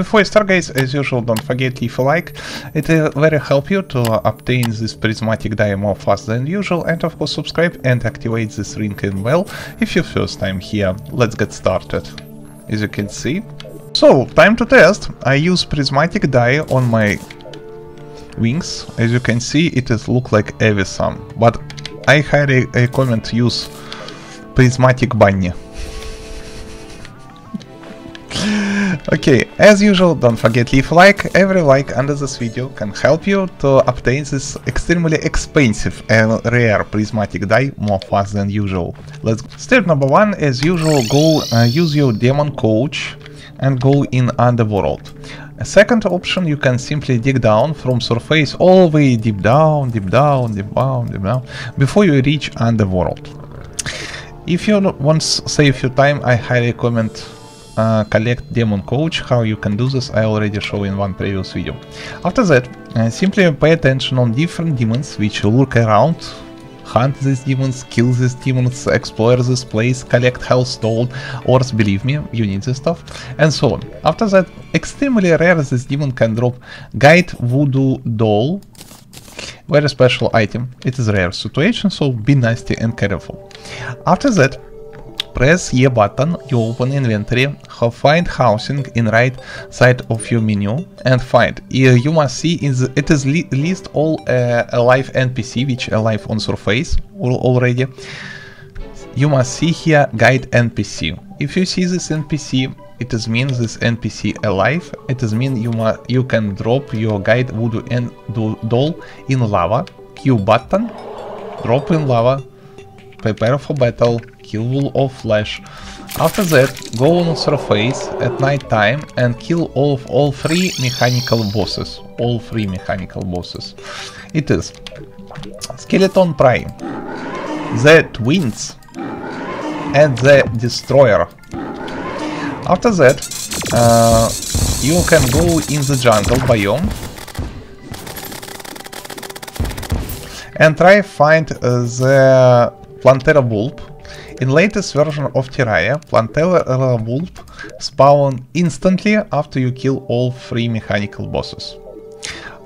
Before you start guys, as usual, don't forget leave a like. It will very help you to obtain this prismatic dye more fast than usual and of course subscribe and activate this ring and bell if you're first time here. Let's get started. As you can see. So, time to test. I use prismatic dye on my wings. As you can see, it is look like Evisam, but I highly recommend use prismatic bunny. Okay, as usual, don't forget leave a like. Every like under this video can help you to obtain this extremely expensive and rare prismatic dye more fast than usual. Let's step number one, as usual, go uh, use your demon conch and go in underworld. A second option, you can simply dig down from surface all the way deep down, deep down, deep down, deep down, before you reach underworld. If you want to save your time, I highly recommend collect demon conch. How you can do this I already show in one previous video. After that, uh, simply pay attention on different demons which lurk around, hunt these demons, kill these demons, explore this place, collect health stone, or believe me, you need this stuff, and so on. After that, extremely rare this demon can drop Guide Voodoo Doll, very special item. It is rare situation, so be nasty and careful. After that, Press E button, you open inventory, find housing in right side of your menu and find. You must see it is li list all uh, alive NPC which alive on surface already. You must see here guide NPC. If you see this NPC, it is mean this NPC alive. It is mean you you can drop your guide voodoo and doll in lava. Q button, drop in lava, prepare for battle, kill all flesh. After that, go on surface at night time and kill all of all three mechanical bosses. All three mechanical bosses. It is Skeleton Prime, the Twins, and the Destroyer. After that, uh, you can go in the jungle biome and try find uh, the Plantera bulb in latest version of Terraria, Plantera Bulb spawn instantly after you kill all three mechanical bosses.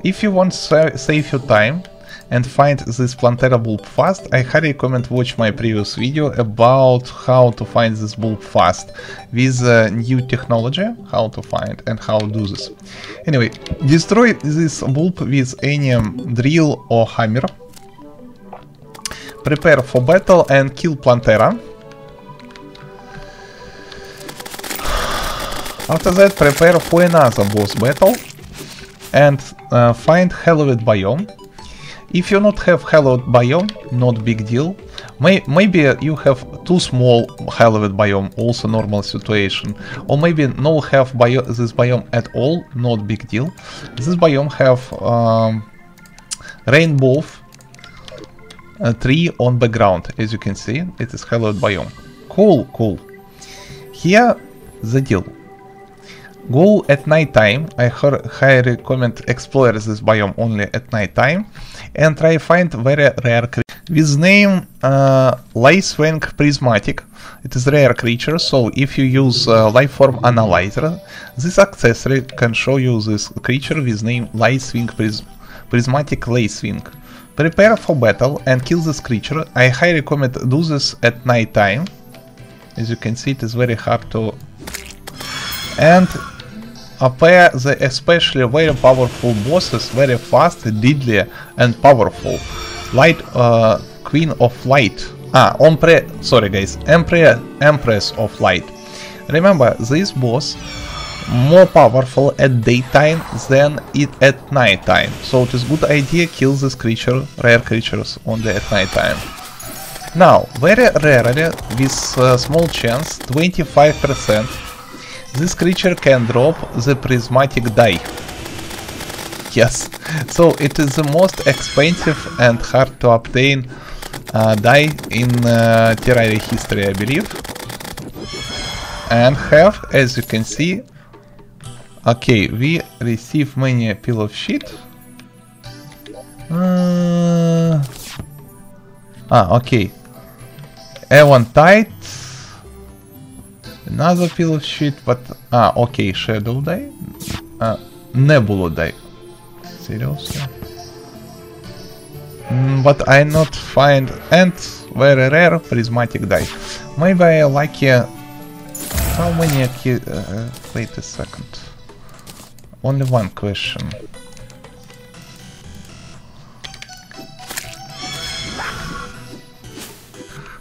If you want to save your time and find this Plantera bulb fast, I highly recommend watch my previous video about how to find this bulb fast with uh, new technology, how to find and how to do this. Anyway, destroy this bulb with any drill or hammer prepare for battle and kill Plantera. After that, prepare for another boss battle and uh, find Hallowed Biome. If you not have Hallowed Biome, not big deal. May maybe you have too small Hallowed Biome, also normal situation. Or maybe no have bio this biome at all, not big deal. This biome have um, rainbow a tree on background. As you can see, it is hallowed biome. Cool, cool. Here, the deal. Go at night time. I highly recommend explore this biome only at night time and try find very rare creature with name uh, Prismatic. It is rare creature, so if you use uh, Lifeform Analyzer, this accessory can show you this creature with name Pris Prismatic Lacewing. Prepare for battle and kill this creature. I highly recommend do this at night time. As you can see, it is very hard to... And appear the especially very powerful bosses, very fast, deadly and powerful. Light uh, Queen of Light. Ah, Ompre... Sorry guys. Emperor, Empress of Light. Remember, this boss more powerful at daytime than it at nighttime. So it is good idea kill this creature, rare creatures only at nighttime. Now, very rarely, with uh, small chance, 25%, this creature can drop the prismatic dye. Yes, so it is the most expensive and hard to obtain uh, dye in uh, Terraria history, I believe. And have, as you can see, Okay, we receive many pill of shit. Uh, ah, okay. Eventide. Another pill of shit, but... Ah, okay, Shadow dye. Uh, Nebula dye. Seriously? Mm, but I not find... And very rare prismatic dye. Maybe I like... Uh, how many... Uh, wait a second. Only one question.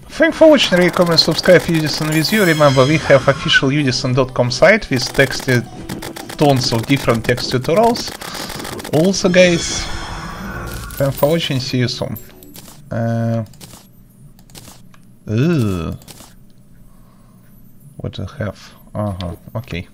Thanks for watching, rate, comment, subscribe Udisen with you. Remember, we have official udisen.com site with text tons of different text tutorials. Also, guys, thanks for watching, see you soon. Uh. What do I have? Uh-huh, okay.